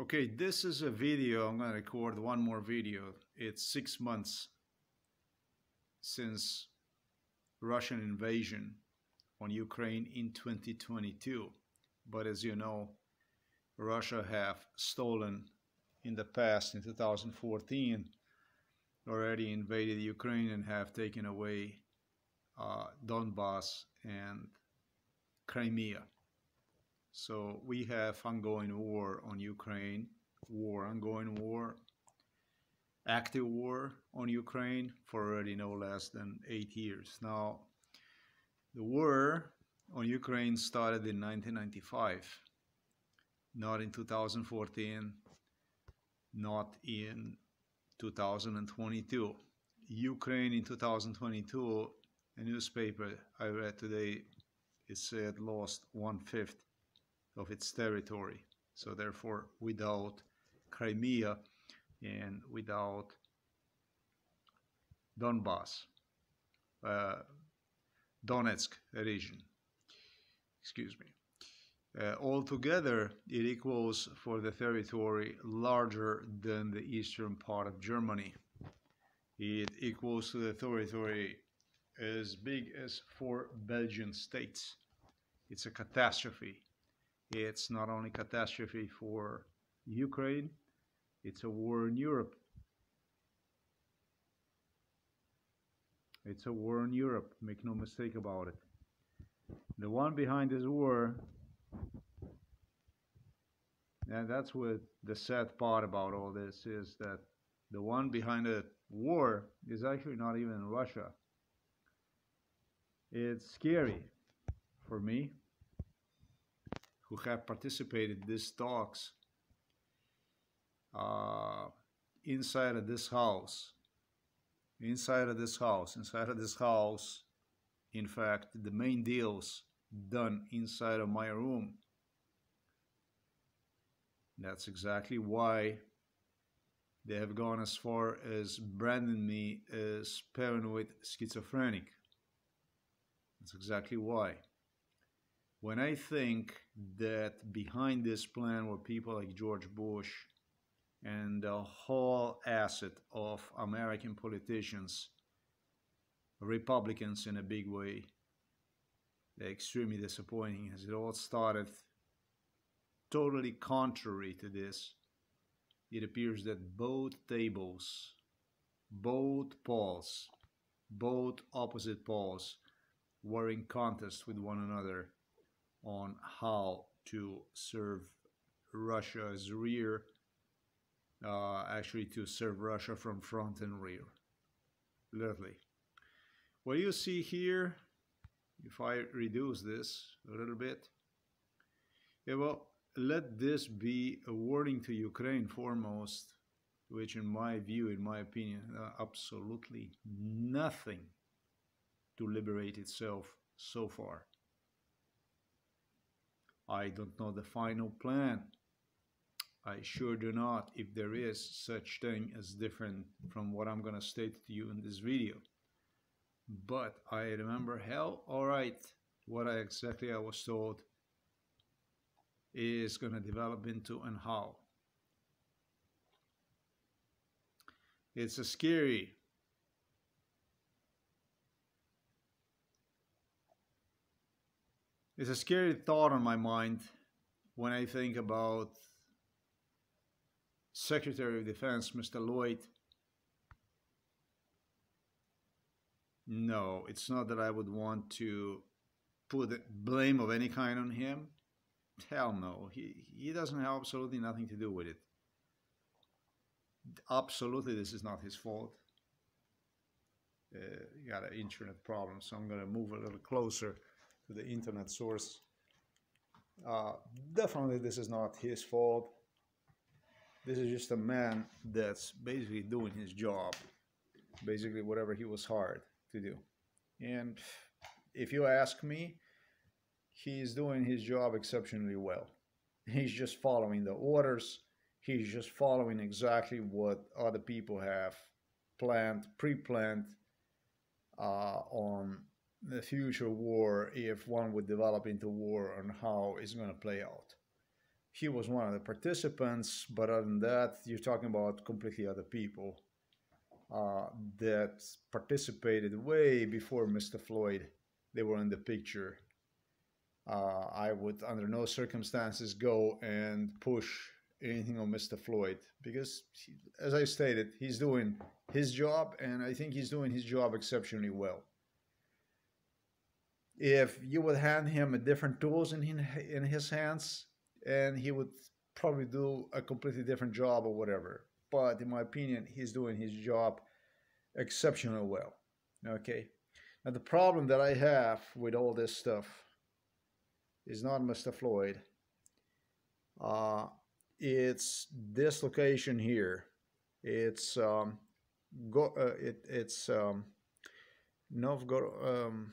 Okay, this is a video. I'm going to record one more video. It's six months since Russian invasion on Ukraine in 2022. But as you know, Russia have stolen in the past, in 2014, already invaded Ukraine and have taken away uh, Donbass and Crimea. So we have ongoing war on Ukraine, war, ongoing war, active war on Ukraine for already no less than eight years. Now, the war on Ukraine started in 1995, not in 2014, not in 2022. Ukraine in 2022, a newspaper I read today, it said lost one fifth of its territory. So therefore, without Crimea and without Donbass, uh, Donetsk region, excuse me. Uh, altogether, it equals for the territory larger than the eastern part of Germany. It equals to the territory as big as four Belgian states. It's a catastrophe. It's not only catastrophe for Ukraine, it's a war in Europe. It's a war in Europe, make no mistake about it. The one behind this war, and that's what the sad part about all this is that the one behind the war is actually not even Russia. It's scary for me who have participated in these talks uh, inside of this house. Inside of this house, inside of this house, in fact, the main deals done inside of my room. That's exactly why they have gone as far as branding me as paranoid schizophrenic. That's exactly why when I think that behind this plan were people like George Bush and the whole asset of American politicians, Republicans in a big way, they're extremely disappointing as it all started totally contrary to this. It appears that both tables, both poles, both opposite poles were in contest with one another on how to serve Russia's rear, uh, actually to serve Russia from front and rear. Literally. What you see here, if I reduce this a little bit, yeah, well, let this be a warning to Ukraine foremost, which in my view, in my opinion, uh, absolutely nothing to liberate itself so far. I don't know the final plan. I sure do not if there is such thing as different from what I'm gonna state to you in this video. But I remember hell, alright, what I exactly I was told is gonna develop into and how. It's a scary It's a scary thought on my mind when I think about Secretary of Defense, Mr. Lloyd. No, it's not that I would want to put blame of any kind on him. Hell no, he, he doesn't have absolutely nothing to do with it. Absolutely, this is not his fault. Uh, got an internet problem, so I'm going to move a little closer to the internet source. Uh, definitely this is not his fault. This is just a man that's basically doing his job, basically whatever he was hired to do. And if you ask me, he's doing his job exceptionally well. He's just following the orders. He's just following exactly what other people have planned, pre-planned uh, on the future war if one would develop into war and how it's going to play out. he was one of the participants, but other than that, you're talking about completely other people uh, that participated way before Mr. Floyd. They were in the picture. Uh, I would, under no circumstances, go and push anything on Mr. Floyd because, he, as I stated, he's doing his job, and I think he's doing his job exceptionally well. If you would hand him a different tools in in his hands, and he would probably do a completely different job or whatever. But in my opinion, he's doing his job exceptionally well. Okay. Now the problem that I have with all this stuff is not Mr. Floyd. Uh, it's this location here. It's um, go. Uh, it, it's um, Novgorod. Um,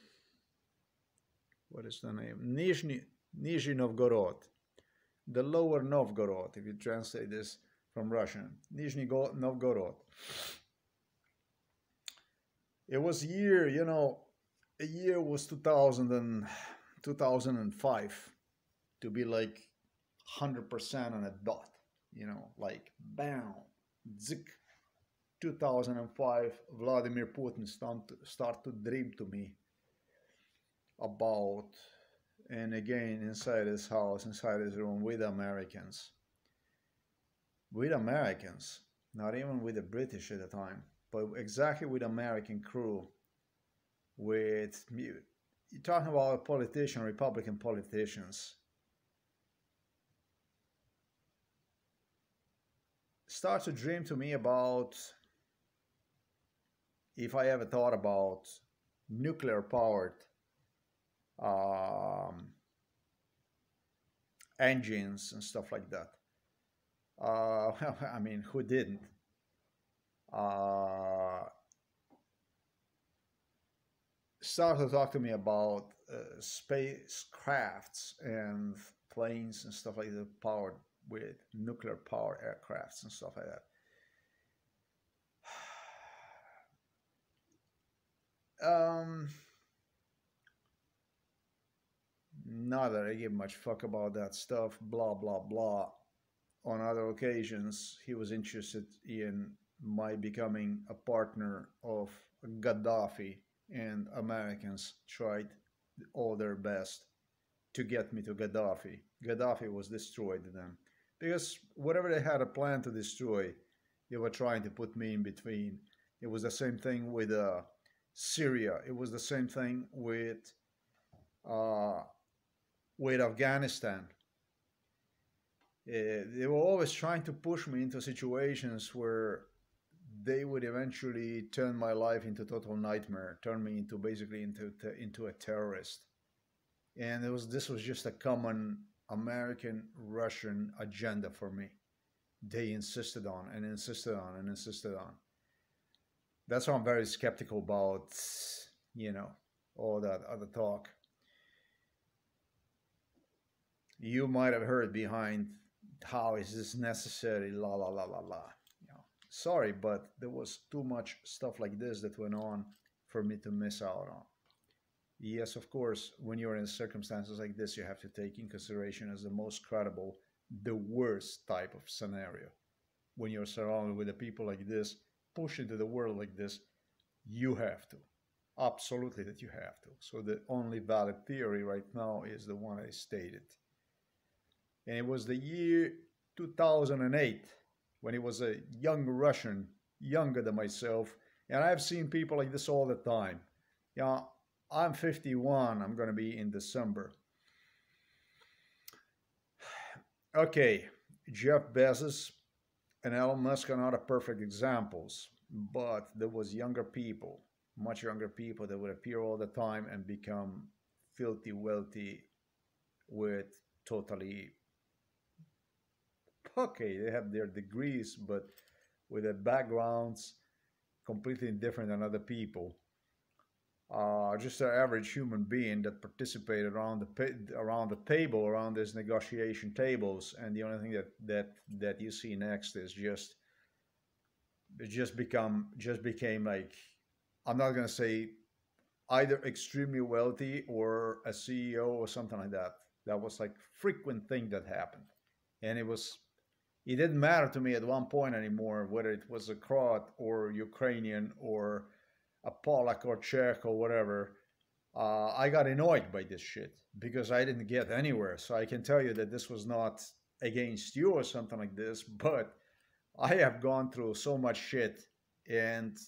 what is the name? Nizhny Nizhny Novgorod the lower Novgorod, if you translate this from Russian, Nizhny Novgorod. It was year, you know, a year was 2000 and 2005 to be like 100% on a dot, you know, like bam, zik. 2005, Vladimir Putin start start to dream to me about and again inside his house, inside his room with Americans. With Americans, not even with the British at the time, but exactly with American crew. With you're talking about politician, Republican politicians. Start to dream to me about if I ever thought about nuclear powered um, engines and stuff like that. Uh, I mean, who didn't? Uh, start to talk to me about uh, spacecrafts and planes and stuff like that powered with nuclear power aircrafts and stuff like that. Um, not that I give much fuck about that stuff, blah, blah, blah. On other occasions, he was interested in my becoming a partner of Gaddafi, and Americans tried all their best to get me to Gaddafi. Gaddafi was destroyed then. Because whatever they had a plan to destroy, they were trying to put me in between. It was the same thing with uh, Syria. It was the same thing with uh, with Afghanistan. Uh, they were always trying to push me into situations where they would eventually turn my life into total nightmare, turn me into basically into into a terrorist. And it was this was just a common American Russian agenda for me. They insisted on and insisted on and insisted on. That's why I'm very skeptical about, you know, all that other talk you might have heard behind how is this necessary la la la la la. You sorry but there was too much stuff like this that went on for me to miss out on. Yes of course when you're in circumstances like this you have to take in consideration as the most credible the worst type of scenario. When you're surrounded with the people like this push into the world like this you have to. Absolutely that you have to. So the only valid theory right now is the one i stated and it was the year 2008 when he was a young Russian, younger than myself. And I've seen people like this all the time. Yeah, you know, I'm 51. I'm going to be in December. Okay, Jeff Bezos and Elon Musk are not a perfect examples, but there was younger people, much younger people that would appear all the time and become filthy wealthy with totally okay, they have their degrees, but with their backgrounds completely different than other people. Uh, just an average human being that participated around the around the table, around these negotiation tables, and the only thing that that that you see next is just it just become just became like I'm not gonna say either extremely wealthy or a CEO or something like that. That was like frequent thing that happened and it was it didn't matter to me at one point anymore whether it was a Croat or Ukrainian or a Polak or Czech or whatever. Uh, I got annoyed by this shit because I didn't get anywhere. So I can tell you that this was not against you or something like this, but I have gone through so much shit and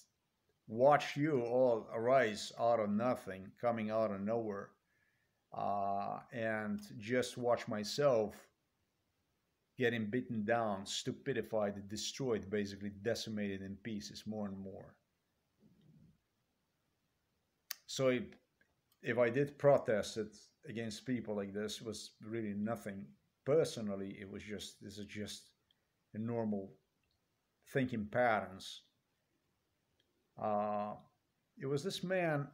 watched you all arise out of nothing, coming out of nowhere, uh, and just watch myself getting beaten down, stupidified, destroyed, basically decimated in pieces more and more. So if, if I did protest it against people like this, was really nothing personally. It was just this is just a normal thinking patterns. Uh, it was this man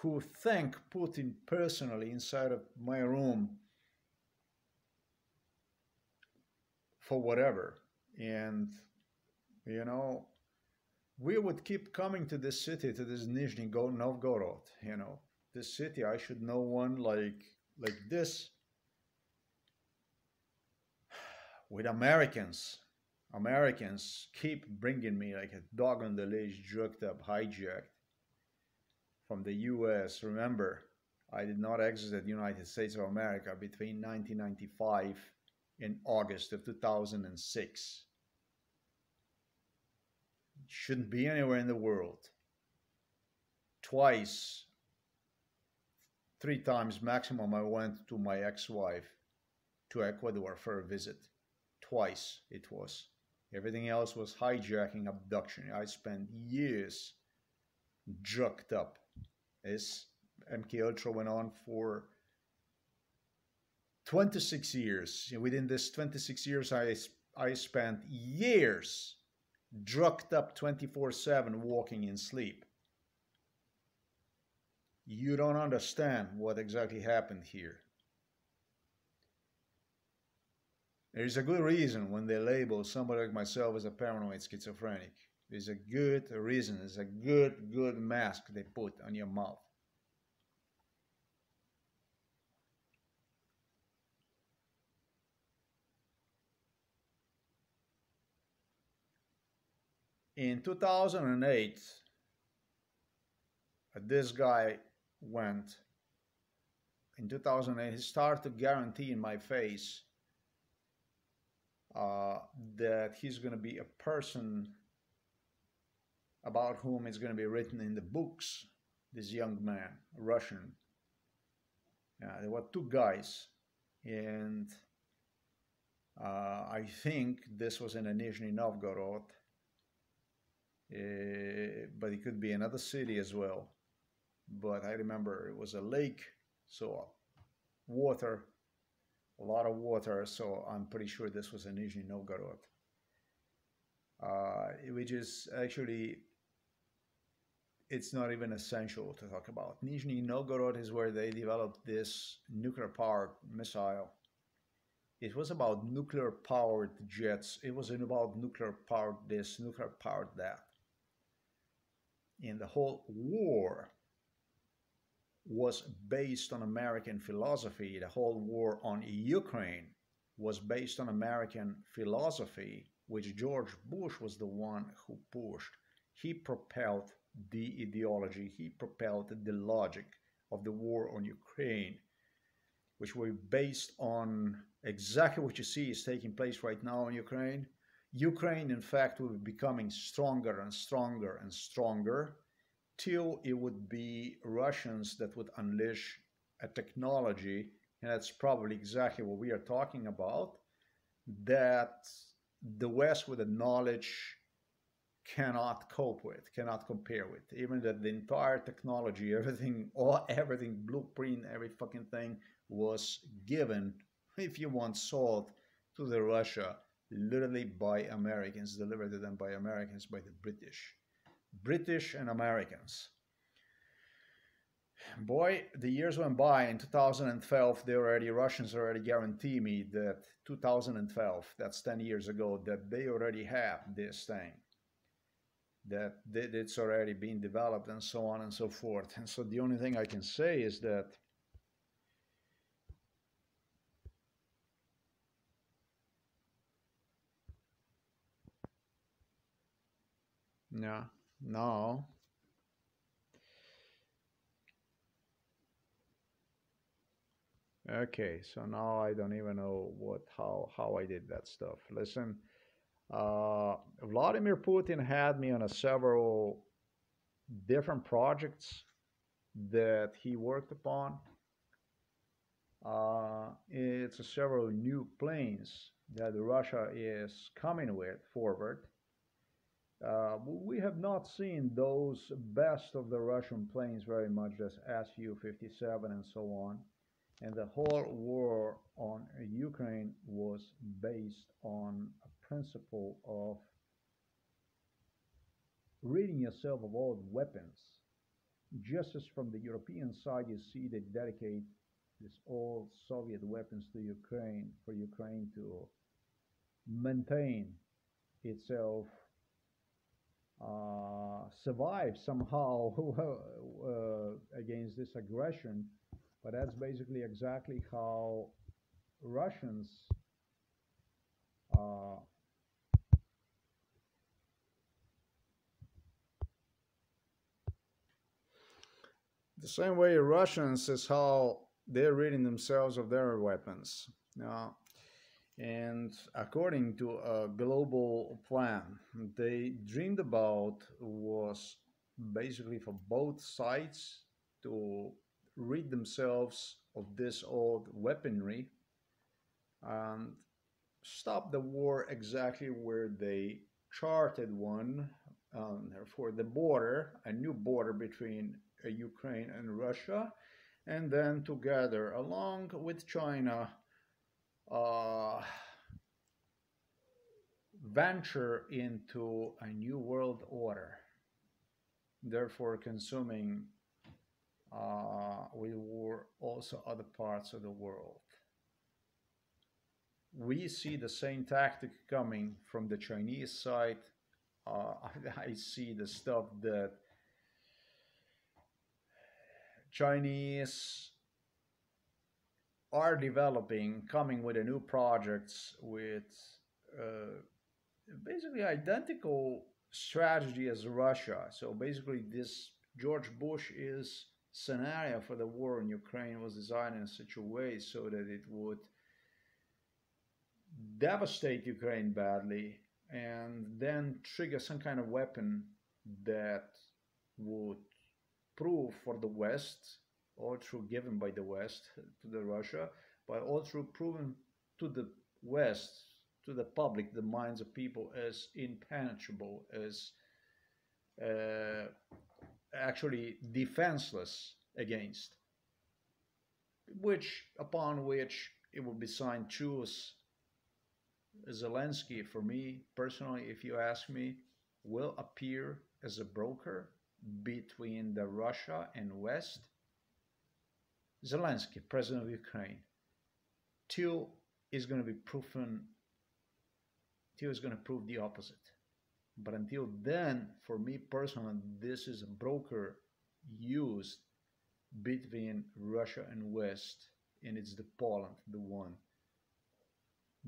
who thanked Putin personally inside of my room for whatever. And, you know, we would keep coming to this city, to this Nizhny Novgorod, you know, this city. I should know one like like this with Americans. Americans keep bringing me like a dog on the leash, jerked up, hijacked from the U.S. Remember, I did not exit the United States of America between 1995 in August of 2006. Shouldn't be anywhere in the world. Twice, three times maximum, I went to my ex wife to Ecuador for a visit. Twice it was. Everything else was hijacking, abduction. I spent years drugged up. This MK Ultra went on for 26 years. Within this 26 years, I, I spent years drugged up 24 7 walking in sleep. You don't understand what exactly happened here. There's a good reason when they label somebody like myself as a paranoid schizophrenic. There's a good reason, there's a good, good mask they put on your mouth. In 2008 this guy went. In 2008 he started to guarantee in my face uh, that he's going to be a person about whom it's going to be written in the books this young man russian. There were two guys and uh, i think this was in a nizhny novgorod uh, but it could be another city as well. But I remember it was a lake, so water, a lot of water. So I'm pretty sure this was in Nizhny Novgorod, uh, which is actually it's not even essential to talk about. Nizhny Novgorod is where they developed this nuclear powered missile. It was about nuclear powered jets. It was about nuclear powered this, nuclear powered that in the whole war was based on American philosophy. The whole war on Ukraine was based on American philosophy, which George Bush was the one who pushed. He propelled the ideology, he propelled the logic of the war on Ukraine, which were based on exactly what you see is taking place right now in Ukraine Ukraine, in fact, will be becoming stronger and stronger and stronger till it would be Russians that would unleash a technology, and that's probably exactly what we are talking about, that the West with the knowledge cannot cope with, cannot compare with. Even that the entire technology, everything, all everything, blueprint, every fucking thing was given, if you want, sold to the Russia literally by Americans, delivered to them by Americans, by the British. British and Americans. Boy, the years went by. In 2012, they already Russians already guarantee me that 2012, that's 10 years ago, that they already have this thing, that it's already been developed, and so on and so forth. And so the only thing I can say is that Yeah, now Okay, so now I don't even know what how how I did that stuff. Listen, uh, Vladimir Putin had me on a several different projects that he worked upon. Uh, it's several new planes that Russia is coming with forward. Uh, we have not seen those best of the Russian planes very much as Su-57 and so on. And the whole war on Ukraine was based on a principle of ridding yourself of all weapons. Just as from the European side, you see they dedicate these old Soviet weapons to Ukraine for Ukraine to maintain itself, uh, survive somehow uh, against this aggression but that's basically exactly how Russians uh, the same way Russians is how they're ridding themselves of their weapons. Now, and according to a global plan, they dreamed about was basically for both sides to rid themselves of this old weaponry and stop the war exactly where they charted one um, for the border, a new border between uh, Ukraine and Russia, and then together, along with China, uh, venture into a new world order, therefore consuming uh, we were also other parts of the world. We see the same tactic coming from the Chinese side. Uh, I see the stuff that Chinese are developing, coming with a new projects with uh, basically identical strategy as Russia. So basically, this George Bush is scenario for the war in Ukraine was designed in such a way so that it would devastate Ukraine badly and then trigger some kind of weapon that would prove for the West, all through given by the West to the Russia, but all also proven to the West, to the public, the minds of people as impenetrable, as uh, actually defenseless against, which upon which it will be signed truce. Zelensky, for me personally, if you ask me, will appear as a broker between the Russia and West. Zelensky, president of Ukraine, till is going to be proven, till is going to prove the opposite. But until then, for me personally, this is a broker used between Russia and West, and it's the Poland, the one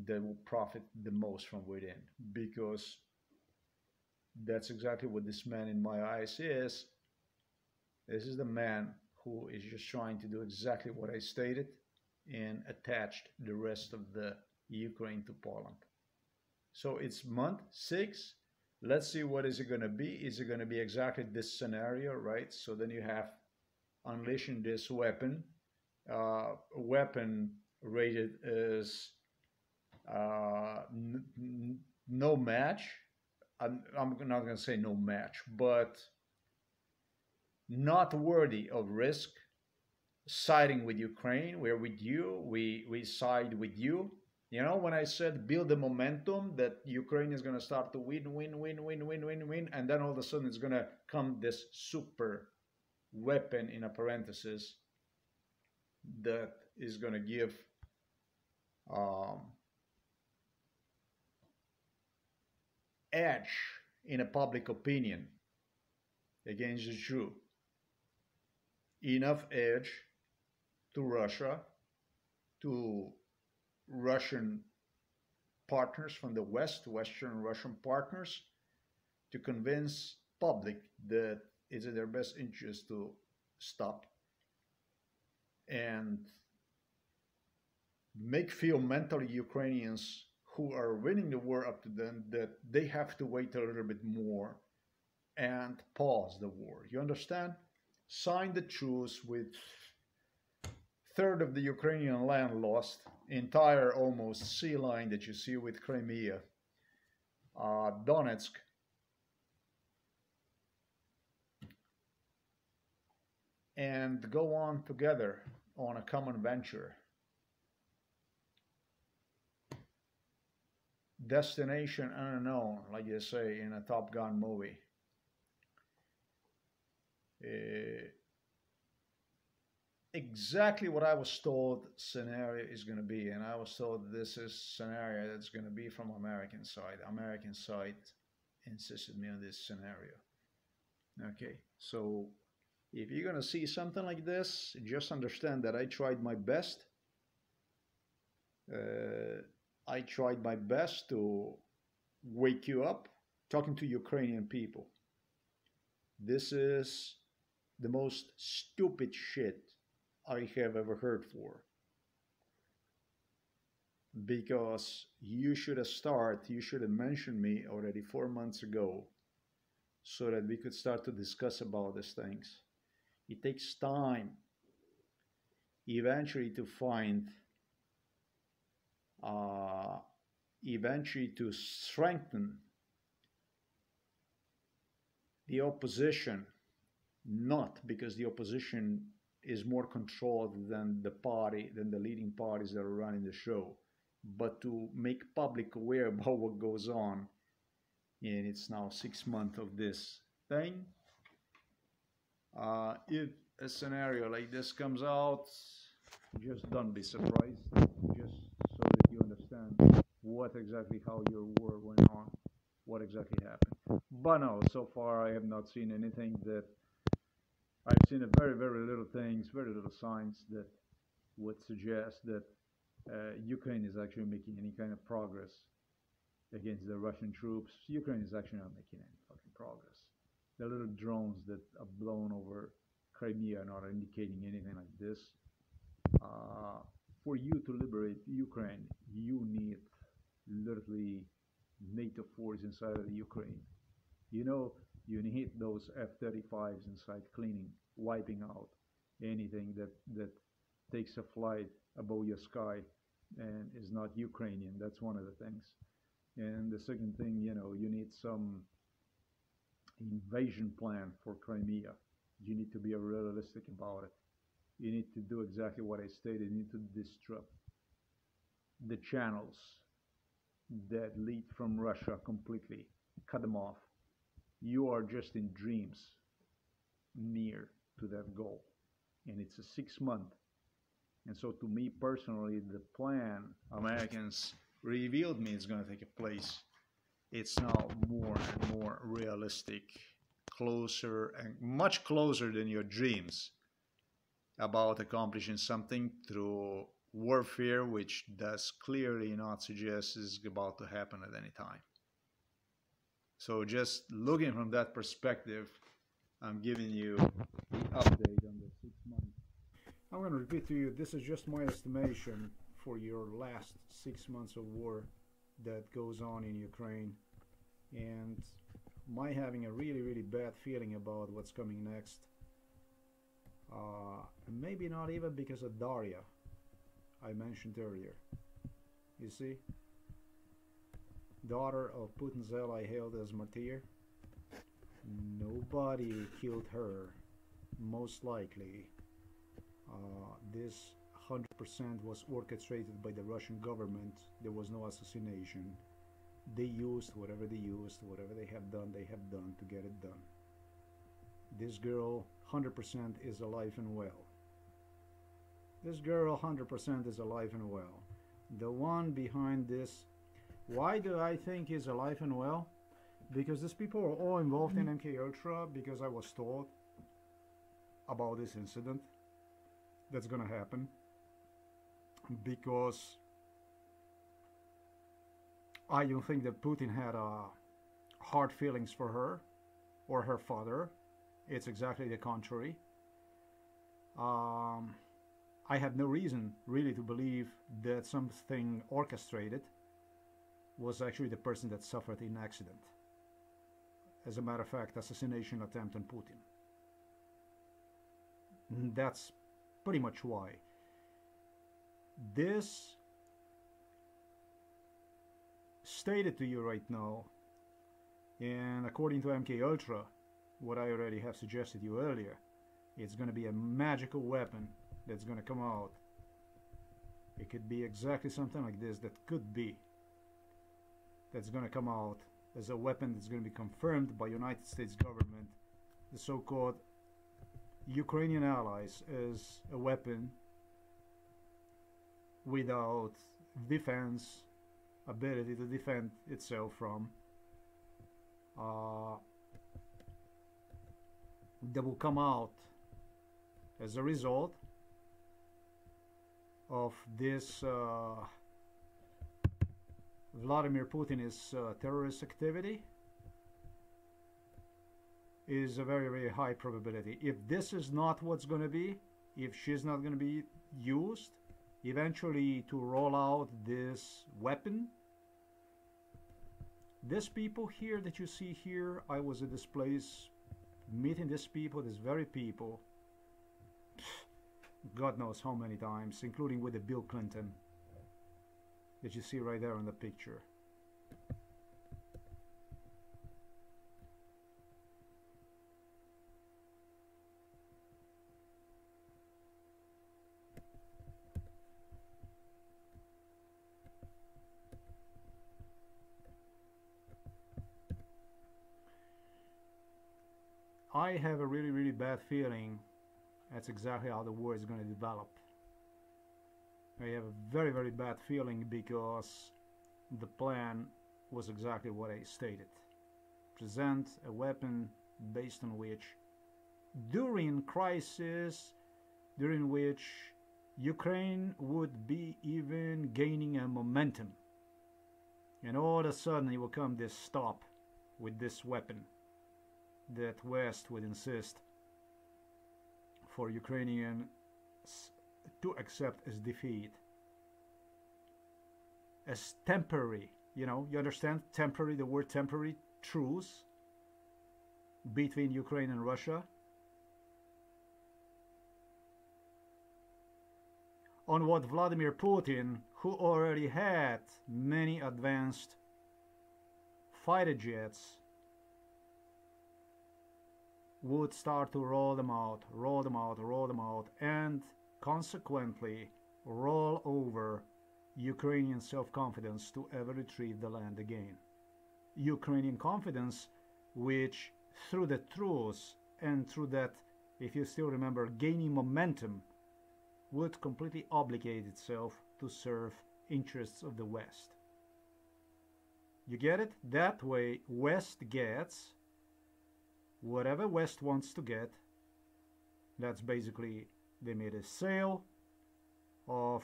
that will profit the most from within, because that's exactly what this man in my eyes is. This is the man who is just trying to do exactly what I stated and attached the rest of the Ukraine to Poland. So it's month six. Let's see what is it going to be. Is it going to be exactly this scenario right? So then you have unleashing this weapon. Uh, weapon rated as uh, no match. I'm, I'm not going to say no match but not worthy of risk siding with Ukraine. We're with you. We we side with you. You know, when I said build the momentum that Ukraine is going to start to win, win, win, win, win, win, win, and then all of a sudden it's going to come this super weapon in a parenthesis that is going to give um, edge in a public opinion against the Jew. Enough edge to Russia to Russian partners from the West, Western Russian partners, to convince public that it's in their best interest to stop and make feel mentally Ukrainians who are winning the war up to them that they have to wait a little bit more and pause the war. You understand? Sign the truce with third of the Ukrainian land lost, entire almost sea line that you see with Crimea, uh, Donetsk, and go on together on a common venture. Destination unknown, like you say in a Top Gun movie. Uh, exactly what I was told scenario is going to be, and I was told this is scenario that's going to be from American side. American side insisted me on this scenario. Okay, so if you're going to see something like this, just understand that I tried my best. Uh, I tried my best to wake you up talking to Ukrainian people. This is the most stupid shit I have ever heard for. Because you should have started, you should have mentioned me already four months ago so that we could start to discuss about these things. It takes time eventually to find, uh, eventually to strengthen the opposition, not because the opposition is more controlled than the party, than the leading parties that are running the show, but to make public aware about what goes on. And it's now six months of this thing. Uh, if a scenario like this comes out, just don't be surprised. Just so that you understand what exactly how your war went on, what exactly happened. But no, so far I have not seen anything that I've seen a very, very little things, very little signs that would suggest that uh, Ukraine is actually making any kind of progress against the Russian troops. Ukraine is actually not making any fucking progress the little drones that are blown over Crimea are not indicating anything like this. Uh, for you to liberate Ukraine, you need literally NATO forces inside of Ukraine. You know, you need those F-35s inside cleaning, wiping out anything that, that takes a flight above your sky and is not Ukrainian. That's one of the things. And the second thing, you know, you need some invasion plan for Crimea. You need to be realistic about it. You need to do exactly what I stated. You need to disrupt the channels that lead from Russia completely. Cut them off. You are just in dreams near to that goal. And it's a six month. And so to me personally, the plan Americans revealed me is going to take a place it's now more and more realistic, closer and much closer than your dreams about accomplishing something through warfare, which does clearly not suggest is about to happen at any time. So just looking from that perspective, I'm giving you the update on the six months. I'm going to repeat to you, this is just my estimation for your last six months of war that goes on in Ukraine. And my having a really really bad feeling about what's coming next uh, maybe not even because of Daria I mentioned earlier. You see daughter of Putin's ally hailed as martyr nobody killed her most likely uh, this 100% was orchestrated by the Russian government there was no assassination they used whatever they used, whatever they have done, they have done to get it done. This girl 100% is alive and well. This girl 100% is alive and well. The one behind this, why do I think he's alive and well? Because these people are all involved in MK Ultra because I was told about this incident that's gonna happen because I don't think that Putin had uh, hard feelings for her. or her father. It's exactly the contrary. Um, I have no reason really to believe that something orchestrated was actually the person that suffered in accident. As a matter of fact, assassination attempt on Putin. That's pretty much why. This stated to you right now, and according to MK Ultra, what I already have suggested you earlier, it's going to be a magical weapon that's going to come out. It could be exactly something like this that could be that's going to come out as a weapon that's going to be confirmed by United States government, the so-called Ukrainian allies as a weapon without defense ability to defend itself from uh, that will come out as a result of this uh, Vladimir Putin's uh, terrorist activity is a very very high probability. If this is not what's going to be if she's not going to be used eventually to roll out this weapon this people here that you see here I was at this place meeting these people these very people God knows how many times including with the Bill Clinton that you see right there in the picture I have a really, really bad feeling that's exactly how the war is going to develop. I have a very, very bad feeling because the plan was exactly what I stated. Present a weapon based on which, during crisis, during which Ukraine would be even gaining a momentum. And all of a sudden it will come this stop with this weapon that West would insist for Ukrainians to accept as defeat. As temporary you know you understand temporary the word temporary truce between Ukraine and Russia. On what Vladimir Putin who already had many advanced fighter jets would start to roll them out, roll them out, roll them out, and consequently roll over Ukrainian self-confidence to ever retrieve the land again. Ukrainian confidence which through the truce and through that, if you still remember, gaining momentum would completely obligate itself to serve interests of the West. You get it? That way West gets whatever West wants to get. That's basically they made a sale of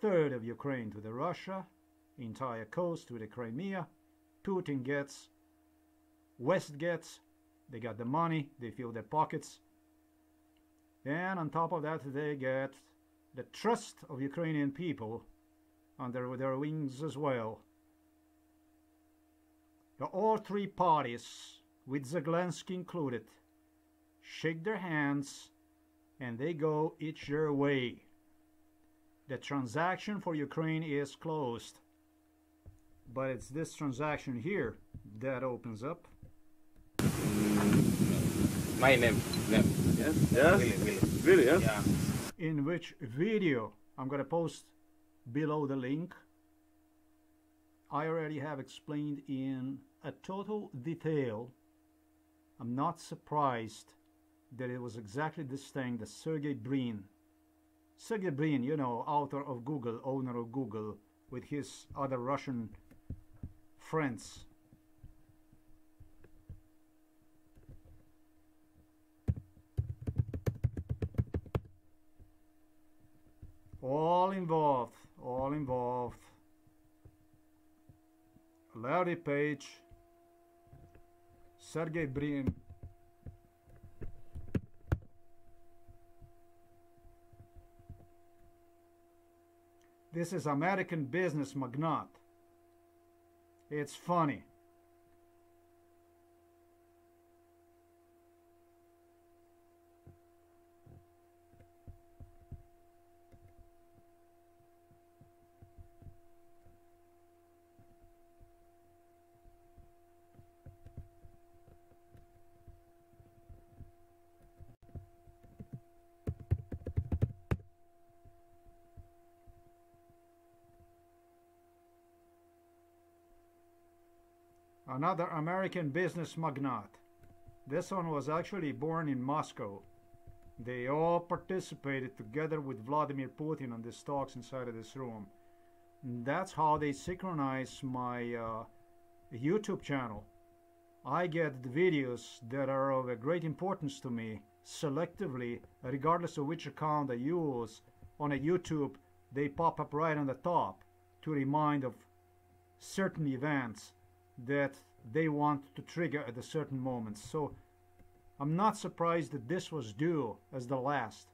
third of Ukraine to the Russia, entire coast to the Crimea. Putin gets, West gets, they got the money, they fill their pockets. And on top of that, they get the trust of Ukrainian people under their wings as well. All three parties with Zelensky included, shake their hands and they go each their way. The transaction for Ukraine is closed. But it's this transaction here that opens up. My name. name. Yes? Yes? Willy, Willy. Really, yes? Yeah. In which video I'm gonna post below the link. I already have explained in a total detail I'm not surprised that it was exactly this thing that Sergey Brin, Sergey Brin, you know, author of Google, owner of Google, with his other Russian friends. All involved, all involved. Larry Page Sergey Brin. This is American business magnate. It's funny. Another American business magnate. This one was actually born in Moscow. They all participated together with Vladimir Putin on these talks inside of this room. That's how they synchronize my uh, YouTube channel. I get the videos that are of a great importance to me selectively, regardless of which account I use. On a YouTube, they pop up right on the top to remind of certain events that they want to trigger at a certain moment. So I'm not surprised that this was due as the last.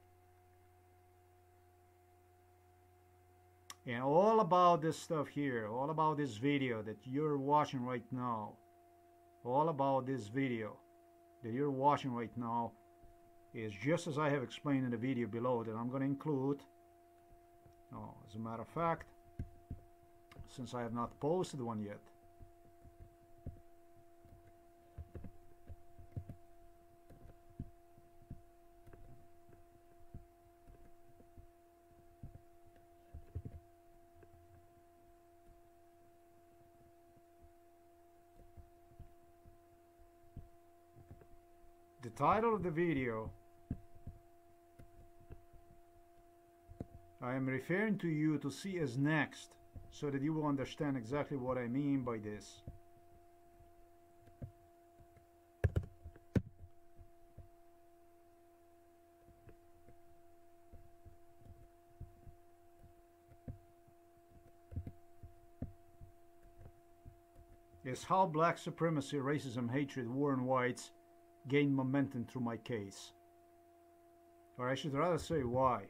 And all about this stuff here, all about this video that you're watching right now, all about this video that you're watching right now is just as I have explained in the video below that I'm going to include. Oh, as a matter of fact, since I have not posted one yet, The title of the video I am referring to you to see as next so that you will understand exactly what I mean by this. is how black supremacy, racism, hatred, war and whites gain momentum through my case. Or I should rather say why.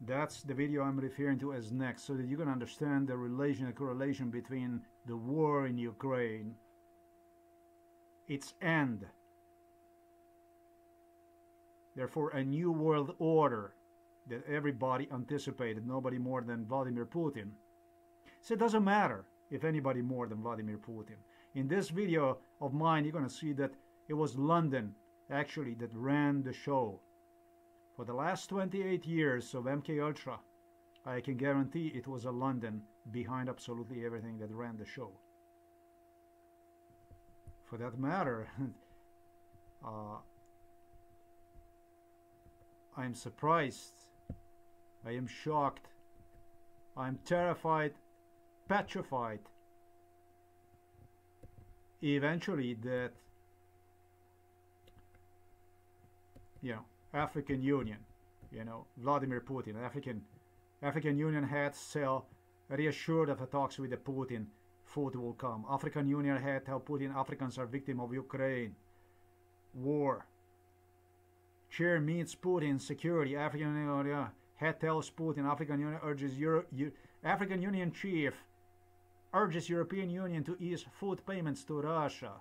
That's the video I'm referring to as next, so that you can understand the relation, the correlation between the war in Ukraine, its end, therefore a new world order that everybody anticipated, nobody more than Vladimir Putin. So it doesn't matter if anybody more than Vladimir Putin. In this video of mine, you're going to see that it was London, actually, that ran the show. For the last 28 years of MK Ultra, I can guarantee it was a London behind absolutely everything that ran the show. For that matter, uh, I am surprised, I am shocked, I am terrified, petrified eventually that you know African Union, you know Vladimir Putin, African African Union had sell reassured of the talks with the Putin, food will come. African Union had tell Putin Africans are victim of Ukraine war. Chair meets Putin security. African Union uh, had tells Putin African Union urges Euro, African Union chief urges European Union to ease food payments to Russia.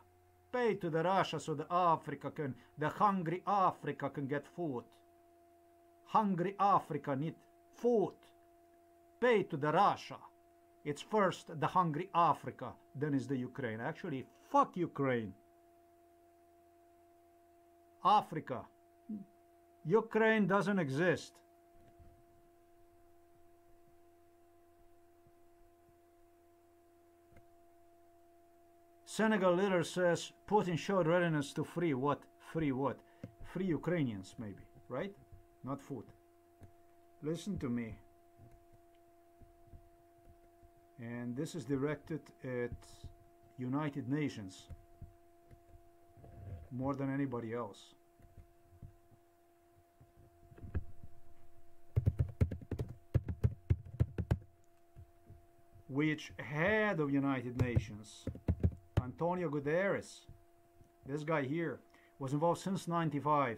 Pay to the Russia so the Africa can, the hungry Africa can get food. Hungry Africa need food. Pay to the Russia. It's first the hungry Africa, then is the Ukraine. Actually, fuck Ukraine. Africa. Ukraine doesn't exist. Senegal leader says Putin showed readiness to free what? Free what? Free Ukrainians, maybe, right? Not food. Listen to me. And this is directed at United Nations more than anybody else. Which head of United Nations Antonio Guterres, this guy here, was involved since 95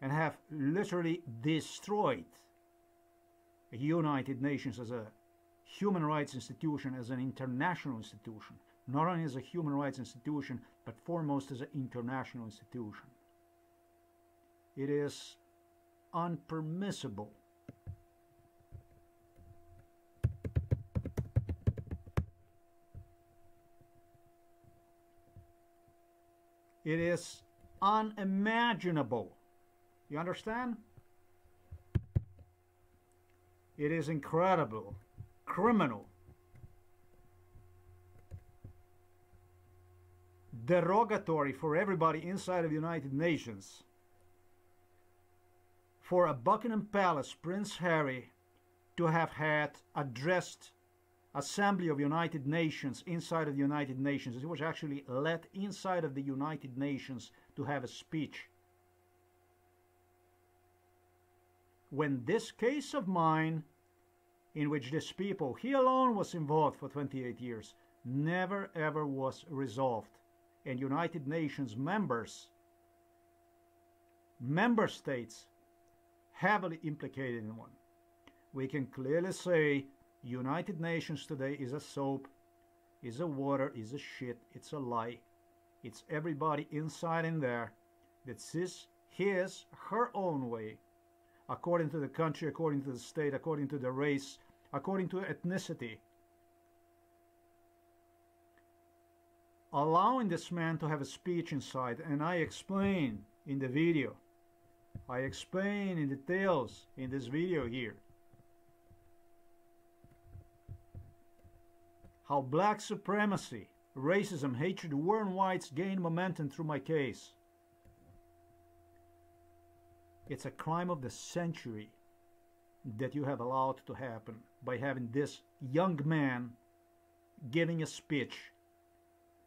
and have literally destroyed the United Nations as a human rights institution, as an international institution, not only as a human rights institution, but foremost as an international institution. It is unpermissible It is unimaginable. You understand? It is incredible, criminal, derogatory for everybody inside of the United Nations for a Buckingham Palace Prince Harry to have had addressed Assembly of United Nations inside of the United Nations. He was actually let inside of the United Nations to have a speech. When this case of mine, in which this people, he alone was involved for 28 years, never ever was resolved, and United Nations members, member states, heavily implicated in one, we can clearly say United Nations today is a soap, is a water, is a shit, it's a lie. It's everybody inside in there that sees his, her own way, according to the country, according to the state, according to the race, according to ethnicity. Allowing this man to have a speech inside, and I explain in the video, I explain in details in this video here how black supremacy, racism, hatred, war and whites gained momentum through my case. It's a crime of the century that you have allowed to happen by having this young man giving a speech,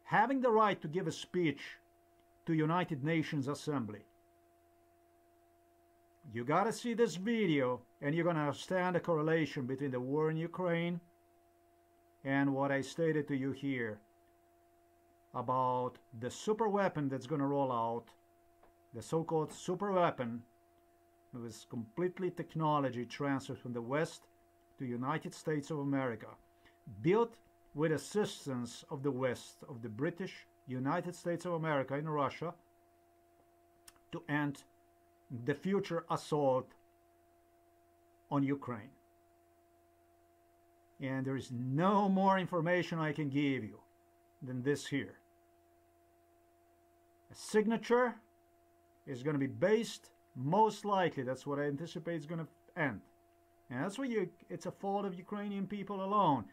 having the right to give a speech to United Nations Assembly. You gotta see this video and you're gonna understand the correlation between the war in Ukraine and what I stated to you here about the super weapon that's going to roll out, the so-called super weapon, with completely technology transferred from the West to United States of America, built with assistance of the West, of the British, United States of America and Russia, to end the future assault on Ukraine and there is no more information I can give you than this here. A signature is going to be based, most likely, that's what I anticipate is going to end. And that's what you, it's a fault of Ukrainian people alone.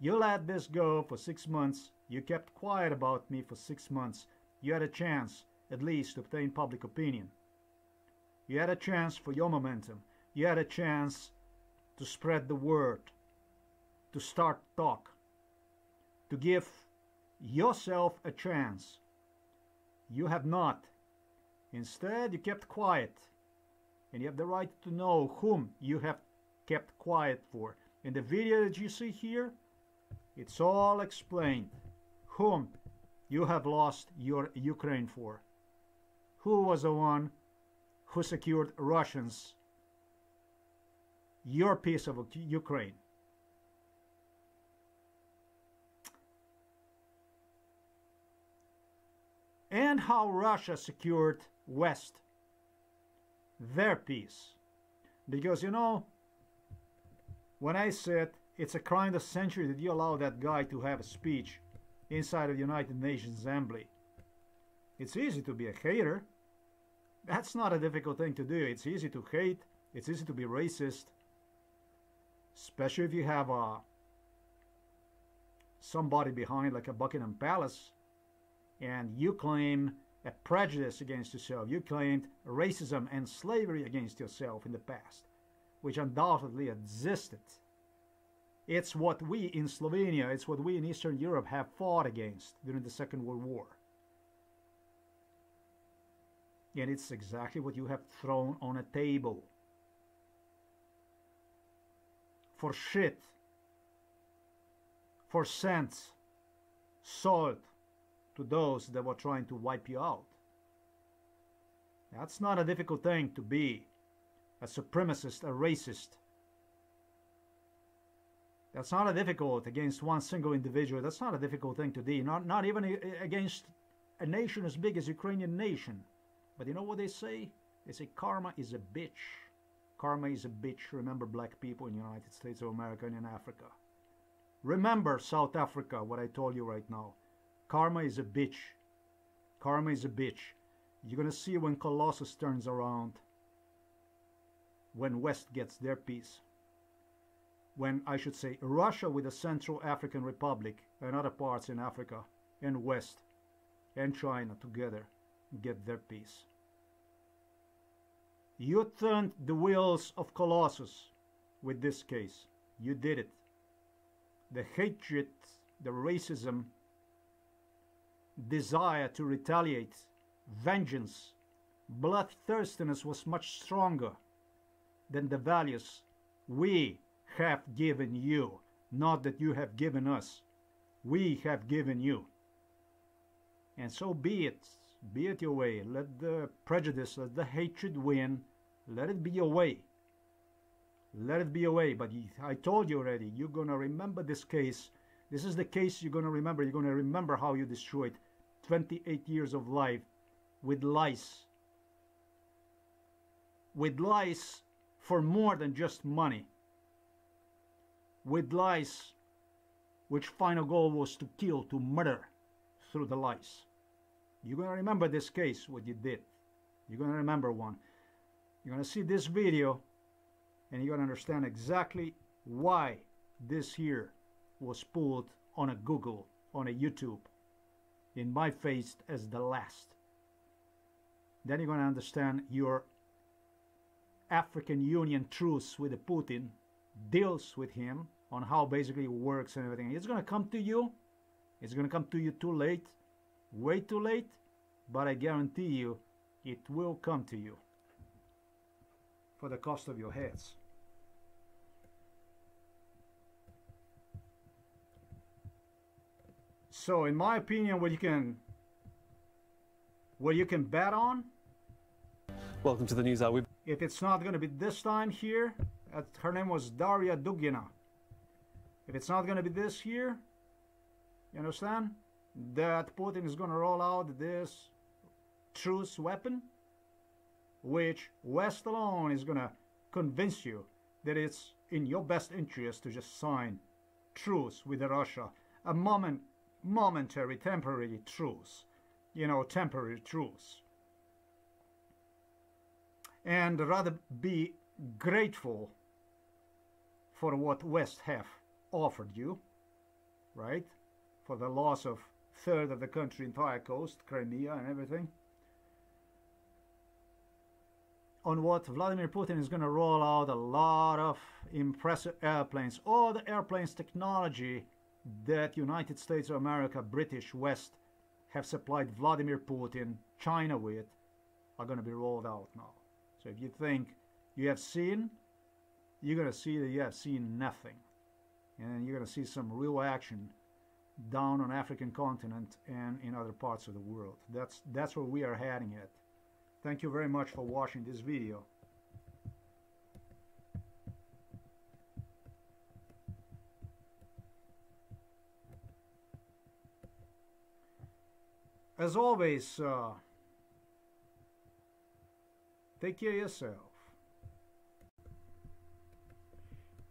You let this go for six months. You kept quiet about me for six months. You had a chance, at least, to obtain public opinion. You had a chance for your momentum. You had a chance to spread the word to start talk, to give yourself a chance. You have not. Instead, you kept quiet, and you have the right to know whom you have kept quiet for. In the video that you see here, it's all explained whom you have lost your Ukraine for. Who was the one who secured Russians your piece of Ukraine? And how Russia secured West, their peace. Because, you know, when I said it's a crime of the century that you allow that guy to have a speech inside of the United Nations Assembly, it's easy to be a hater. That's not a difficult thing to do. It's easy to hate. It's easy to be racist. Especially if you have a, uh, somebody behind like a Buckingham Palace and you claim a prejudice against yourself. You claimed racism and slavery against yourself in the past, which undoubtedly existed. It's what we in Slovenia, it's what we in Eastern Europe have fought against during the Second World War. And it's exactly what you have thrown on a table. For shit, for cents, salt, to those that were trying to wipe you out. That's not a difficult thing to be a supremacist, a racist. That's not a difficult against one single individual. That's not a difficult thing to do. Not, not even against a nation as big as Ukrainian nation. But you know what they say? They say karma is a bitch. Karma is a bitch. Remember black people in the United States of America and in Africa. Remember South Africa, what I told you right now. Karma is a bitch. Karma is a bitch. You're going to see when Colossus turns around, when West gets their piece. When, I should say, Russia with the Central African Republic and other parts in Africa and West and China together get their piece. You turned the wheels of Colossus with this case. You did it. The hatred, the racism, desire to retaliate vengeance, bloodthirstiness was much stronger than the values we have given you. Not that you have given us. We have given you. And so be it. Be it your way. Let the prejudice, let the hatred win. Let it be your way. Let it be your way. But I told you already, you're going to remember this case. This is the case you're going to remember. You're going to remember how you destroyed 28 years of life with lies. With lies for more than just money. With lies which final goal was to kill, to murder through the lies. You're going to remember this case, what you did. You're going to remember one. You're going to see this video and you're going to understand exactly why this here was pulled on a Google, on a YouTube, in my face as the last then you're going to understand your African Union truce with the Putin deals with him on how basically it works and everything. It's going to come to you. It's going to come to you too late, way too late, but I guarantee you it will come to you for the cost of your heads. So in my opinion, what you can what you can bet on Welcome to the News Hour. If it's not going to be this time here, her name was Daria Dugina. If it's not going to be this year, you understand? That Putin is going to roll out this truce weapon, which West alone is going to convince you that it's in your best interest to just sign truce with Russia. A moment, momentary, temporary truths, You know, temporary truths. and rather be grateful for what West have offered you, right? For the loss of third of the country, entire coast, Crimea and everything. On what Vladimir Putin is going to roll out a lot of impressive airplanes, all the airplanes technology that United States of America, British, West have supplied Vladimir Putin, China with, are going to be rolled out now. So if you think you have seen, you're going to see that you have seen nothing. And you're going to see some real action down on African continent and in other parts of the world. That's, that's where we are heading at. Thank you very much for watching this video. As always, uh, Take care of yourself.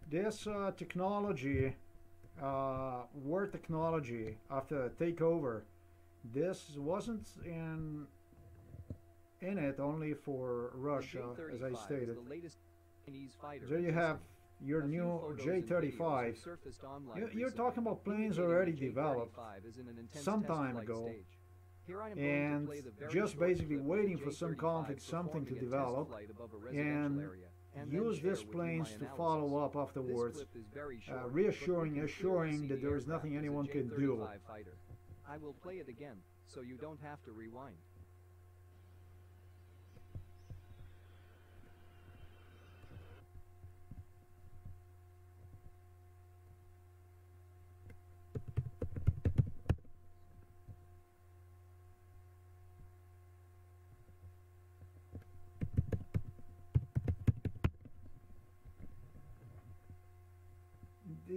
This uh, technology, uh, war technology, after the takeover, this wasn't in in it only for Russia, as I stated. There you have your new J-35. You, are talking about planes already developed some time ago. Stage and just basically waiting for some conflict, something to develop, and use these planes to follow up afterwards, uh, reassuring, assuring that there is nothing anyone can do. I will play it again, so you don't have to rewind.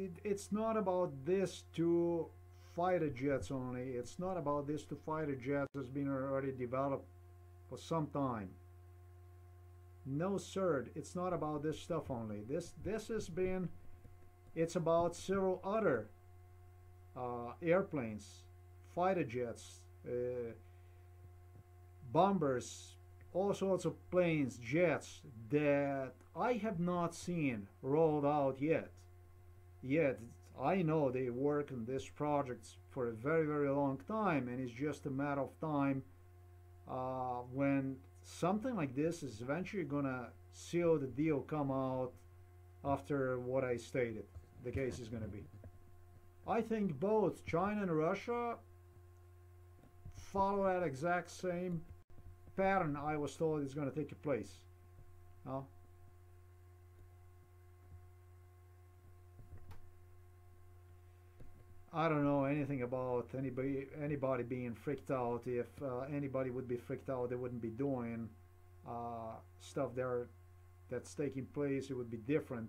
it, it's not about this two fighter jets only. It's not about this two fighter jets has been already developed for some time. No, sir. It's not about this stuff only. This this has been. It's about several other uh, airplanes, fighter jets, uh, bombers, all sorts of planes, jets that I have not seen rolled out yet. Yet I know they work on this project for a very very long time, and it's just a matter of time uh, when something like this is eventually gonna seal the deal come out after what I stated the case is gonna be. I think both China and Russia follow that exact same pattern I was told is to take place. I don't know anything about anybody anybody being freaked out. If uh, anybody would be freaked out, they wouldn't be doing uh, stuff there that's taking place. It would be different.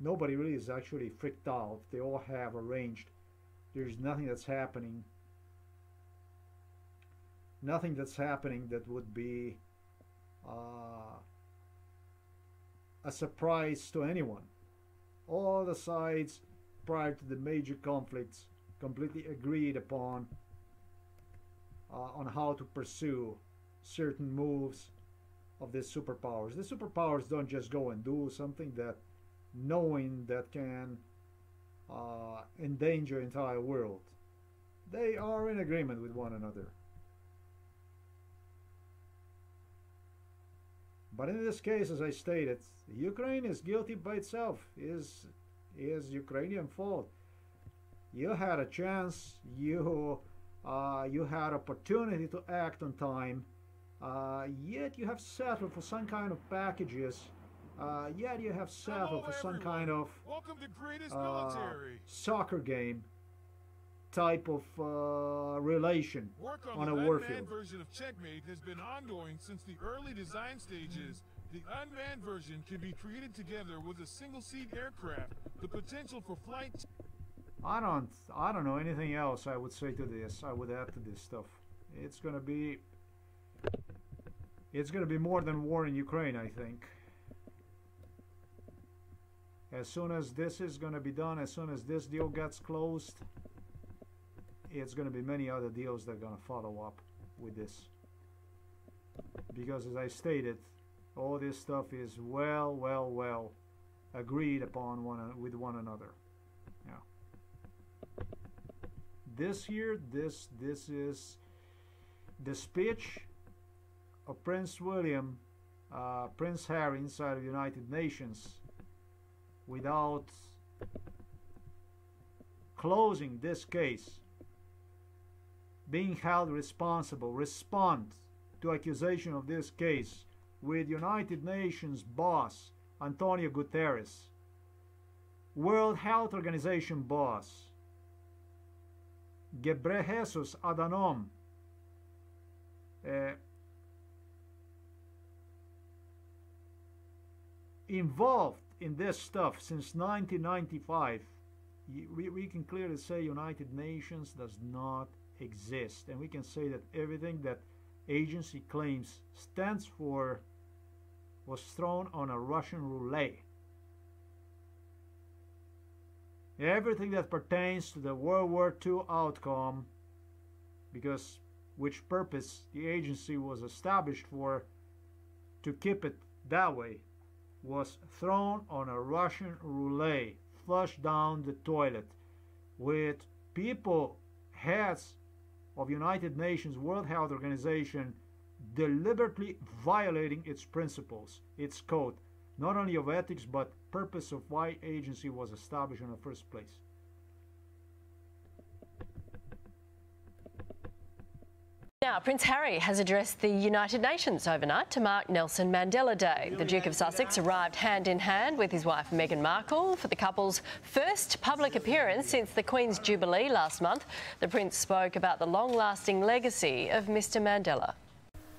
Nobody really is actually freaked out. They all have arranged. There's nothing that's happening. Nothing that's happening that would be uh, a surprise to anyone. All the sides prior to the major conflicts completely agreed upon uh, on how to pursue certain moves of the superpowers. The superpowers don't just go and do something that knowing that can uh, endanger entire world. They are in agreement with one another. But in this case, as I stated, Ukraine is guilty by itself. Is is Ukrainian fault. You had a chance. You uh, you had opportunity to act on time. Uh, yet you have settled for some kind of packages. Uh, yet you have settled Hello, for some everyone. kind of Welcome to Greatest uh, Military. soccer game type of uh, relation Work on, on a warfield. version of Checkmate has been ongoing since the early design stages. The unmanned version can be created together with a single-seat aircraft. The potential for flight I don't I don't know anything else I would say to this. I would add to this stuff. It's gonna be it's gonna be more than war in Ukraine, I think. As soon as this is gonna be done, as soon as this deal gets closed, it's gonna be many other deals that are gonna follow up with this. Because as I stated, all this stuff is well, well, well agreed upon one with one another. Yeah. This here, this this is the speech of Prince William, uh, Prince Harry inside of the United Nations without closing this case, being held responsible, respond to accusation of this case with United Nations boss Antonio Guterres, World Health Organization boss Ghebreyesus Adhanom, uh, involved in this stuff since 1995, we, we can clearly say United Nations does not exist. And we can say that everything that agency claims stands for was thrown on a Russian roulette. Everything that pertains to the World War II outcome, because which purpose the agency was established for, to keep it that way, was thrown on a Russian roulette, flushed down the toilet, with people, heads of United Nations World Health Organization, deliberately violating its principles, its code, not only of ethics but purpose of why agency was established in the first place. Now, Prince Harry has addressed the United Nations overnight to mark Nelson Mandela Day. The Duke of Sussex arrived hand in hand with his wife Meghan Markle for the couple's first public appearance since the Queen's Jubilee last month. The Prince spoke about the long lasting legacy of Mr Mandela.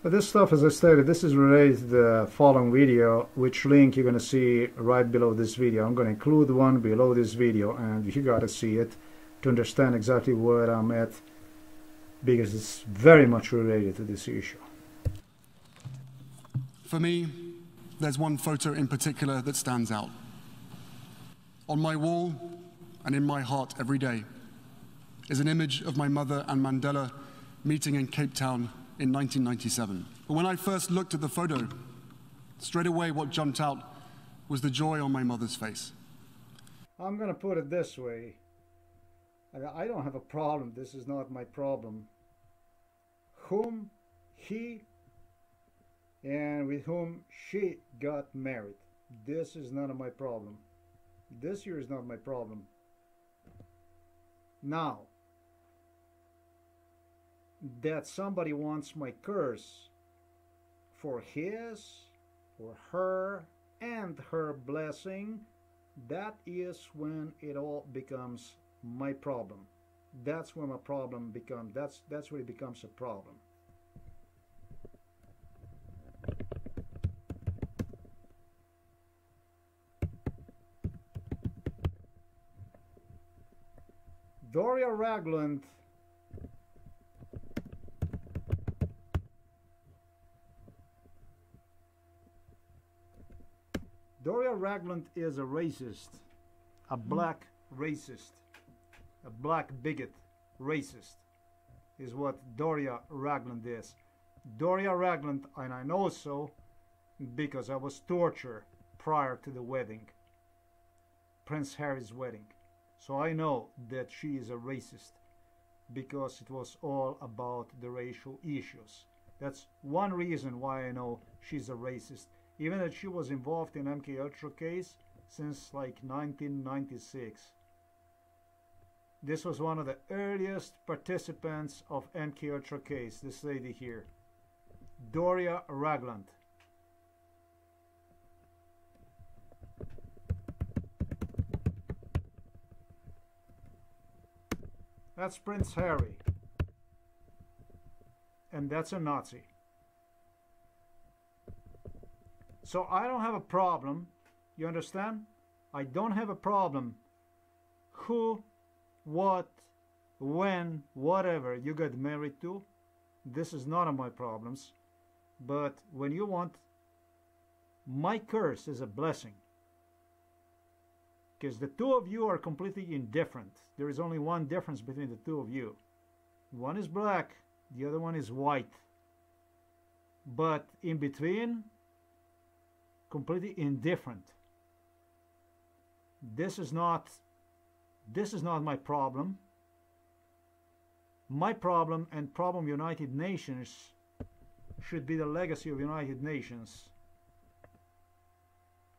But this stuff, as I stated, this is related to the following video, which link you're going to see right below this video. I'm going to include one below this video, and you got to see it to understand exactly where I'm at, because it's very much related to this issue. For me, there's one photo in particular that stands out. On my wall and in my heart every day is an image of my mother and Mandela meeting in Cape Town in 1997. But when I first looked at the photo, straight away what jumped out was the joy on my mother's face. I'm going to put it this way. I don't have a problem. This is not my problem. Whom he and with whom she got married. This is none of my problem. This year is not my problem. Now, that somebody wants my curse for his, for her, and her blessing, that is when it all becomes my problem. That's when my problem becomes, that's, that's when it becomes a problem. Doria Ragland Doria Ragland is a racist, a hmm. black racist, a black bigot racist is what Doria Ragland is. Doria Ragland, and I know so because I was tortured prior to the wedding, Prince Harry's wedding. So I know that she is a racist because it was all about the racial issues. That's one reason why I know she's a racist. Even that she was involved in MK Ultra case since like 1996. This was one of the earliest participants of MK Ultra case, this lady here. Doria Ragland. That's Prince Harry. And that's a Nazi. So I don't have a problem. You understand? I don't have a problem. Who, what, when, whatever you get married to. This is none of my problems. But when you want my curse is a blessing because the two of you are completely indifferent. There is only one difference between the two of you. One is black, the other one is white. But in between, completely indifferent. This is not this is not my problem. My problem and problem United Nations should be the legacy of United Nations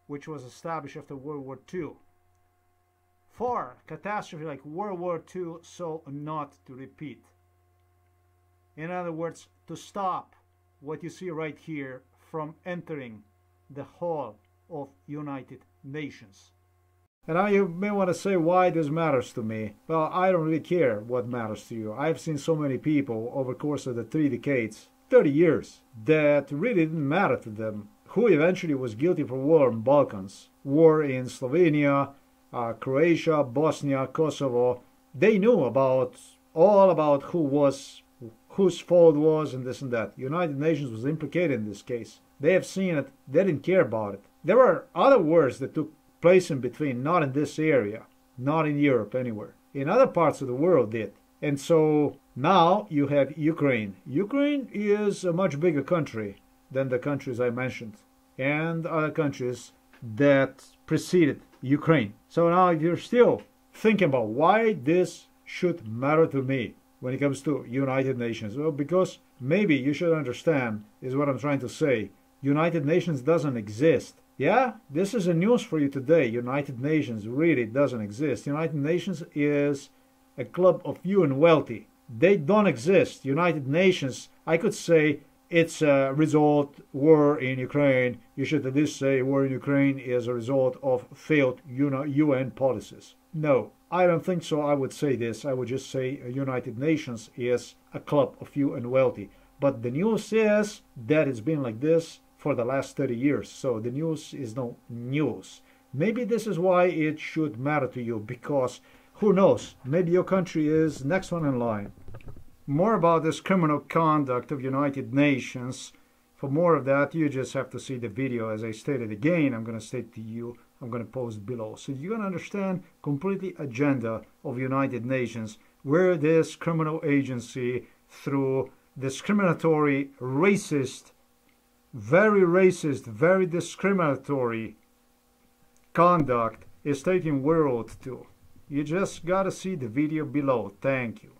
which was established after World War II for catastrophe like World War II so not to repeat. In other words, to stop what you see right here from entering the hall of United Nations. And now you may want to say why this matters to me. Well, I don't really care what matters to you. I've seen so many people over the course of the three decades, 30 years, that really didn't matter to them. Who eventually was guilty for war in Balkans, war in Slovenia, uh, Croatia, Bosnia, Kosovo, they knew about all about who was whose fault was and this and that. United Nations was implicated in this case. They have seen it. They didn't care about it. There were other wars that took place in between, not in this area, not in Europe anywhere. In other parts of the world did. And so now you have Ukraine. Ukraine is a much bigger country than the countries I mentioned and other countries that preceded Ukraine. So now you're still thinking about why this should matter to me when it comes to United Nations, well, because maybe you should understand is what I'm trying to say. United Nations doesn't exist. Yeah, this is a news for you today. United Nations really doesn't exist. United Nations is a club of few and wealthy. They don't exist. United Nations, I could say, it's a result war in Ukraine. You should at least say war in Ukraine is a result of failed UN policies. No, I don't think so. I would say this. I would just say uh, United Nations is a club of few and wealthy. But the news is that it's been like this for the last 30 years. So the news is no news. Maybe this is why it should matter to you because who knows, maybe your country is next one in line. More about this criminal conduct of United Nations. For more of that, you just have to see the video. As I stated again, I'm going to state to you, I'm going to post below. So you're going to understand completely agenda of United Nations, where this criminal agency, through discriminatory, racist, very racist, very discriminatory conduct is taking world to. You just gotta see the video below. Thank you.